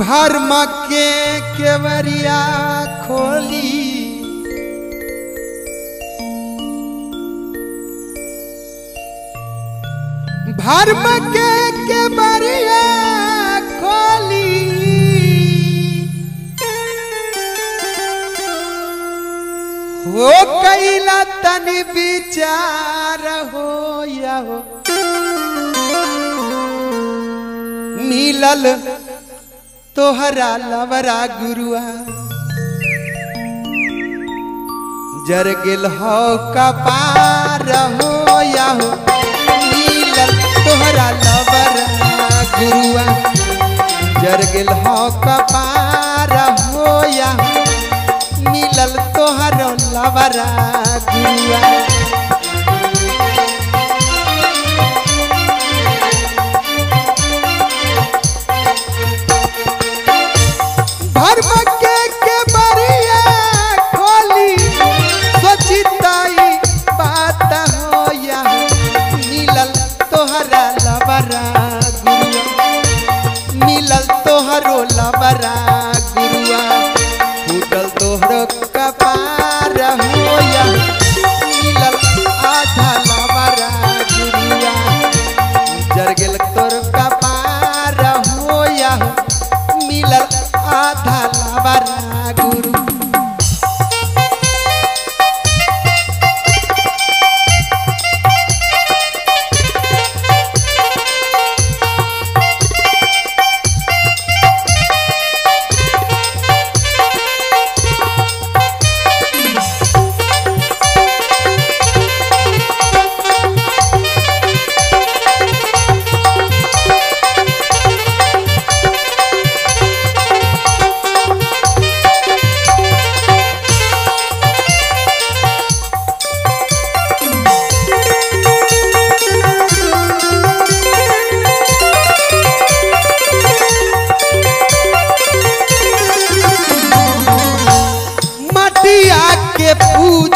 Verb के केवरिया खोली। Verb के केवरिया खोली। हो कैला तन विचार हो या हो मिलल तोहरा लवरा गुरुआ। जर गेल हो कपार हो या हो तोहरा लवरा गुरुआ। जर गेल हो कपार हो या हो मिलल तोहर लवरा गुरुआ। तोहरो लबरा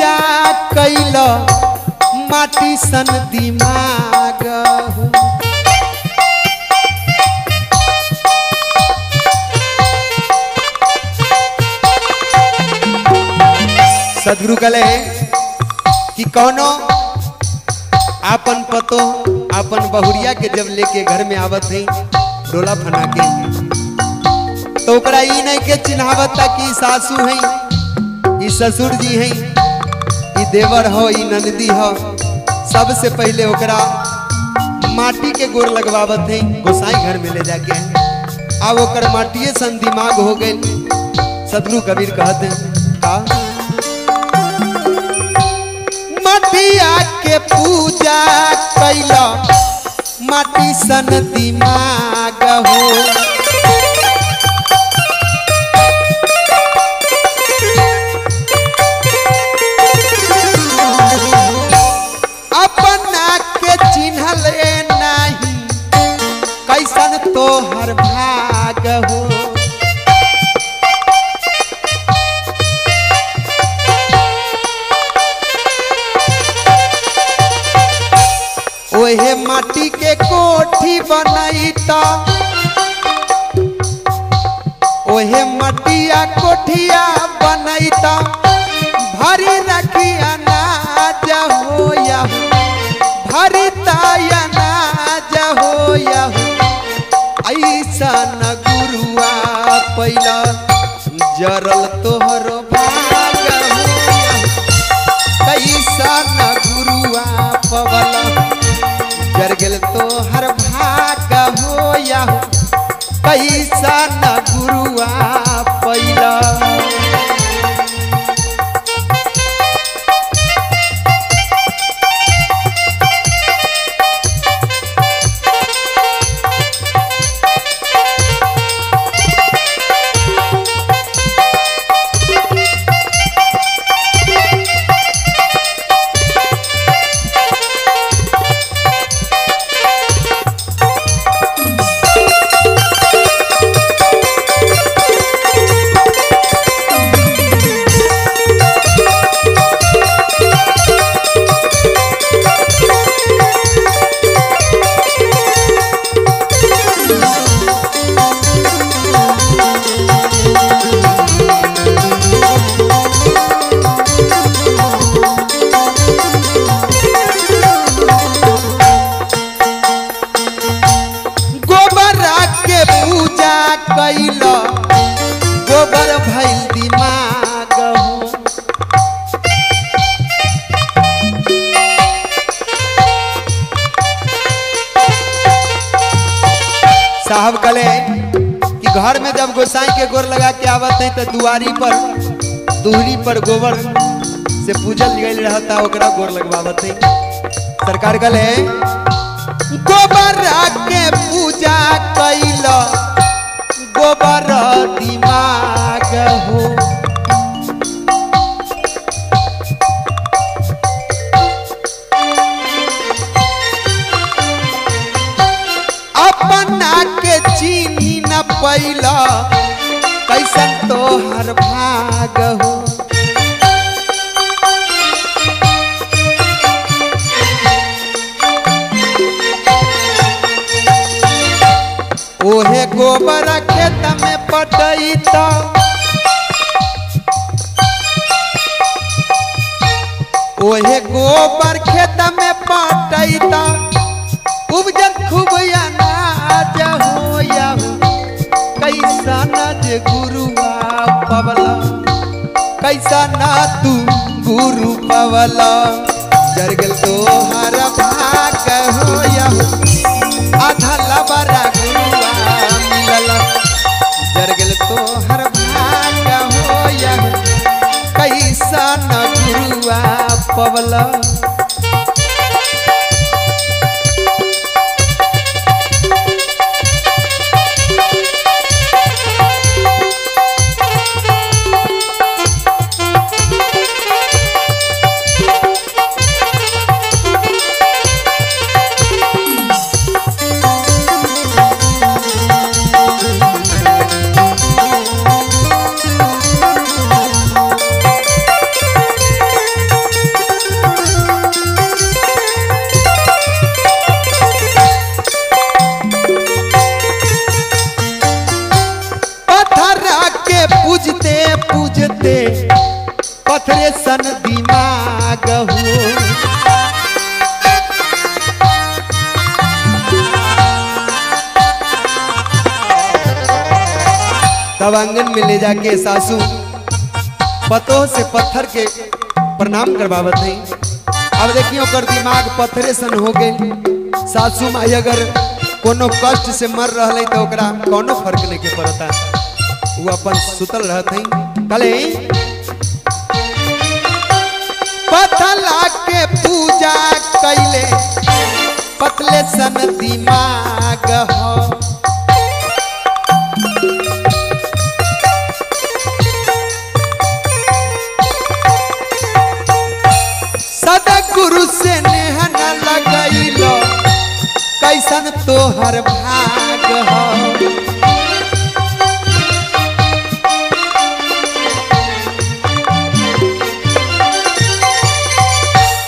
पूजा कैल माटी सन दिमाग सदगुरु कले कि कौनो आपन पतो, आपन बहुरिया के जब लेके घर में आवत है डोला फना के तो नहीं के चिन्हावता कि सासू है ई ससुर जी हैं देवर हो, ई नंदी हो। सबसे पहले ओकरा माटी के गोर लगवावत है, गोसाई घर में ले जाके अब ओकर माटिए सन दिमाग हो गए सदगुरु कबीर कहते का? मटिया के पूजा कैला माटी सन दिमाग हो। बनैता ओहे मटिया कोठिया बनैता भरी रखी अनाज हो। भरी ताया नाज हो। ऐसा न गुरुआ पैला, जरल तोहरो भाग कैसा न गुरुआ पवल, जर गेल साहब कले कि घर में जब गोसाई के गोर लगा के आवत है तो दुआरी पर दूहरी पर गोबर से पूजल गई रहता ओकरा गोर लगवावत है सरकार कले गोबर के पूजा कैल गोबर ओहे गोबर खेत में पटैता उपजत खूब अनाज होया कैसा नज गुरुआ पवला। कैसा ना तू गुरु पवला। तब आँगन में ले जाके सासू पतों से पत्थर के प्रणाम करवावत है अब देखियो ओकर दिमाग पत्थरे सन हो गए। सासू माई अगर कोनो कष्ट से मर रहा तो कोनो फ़र्क नहीं के पड़ता। वो अपन सुतल रहत है कले पथला के पूजा कैले पतले सन दिमाग हो। तोहर भाग हो।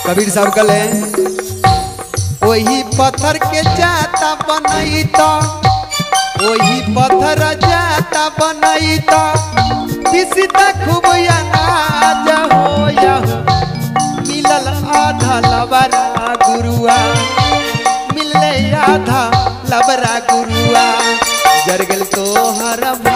कबीर साहब कले वही पत्थर के जाता बनैता वही पत्थर जाता बनैता पिसीता खूब अनाज हो या मिलल आधा गुरुआ आधा लबरा गुरुआ जरगल तोहर भाग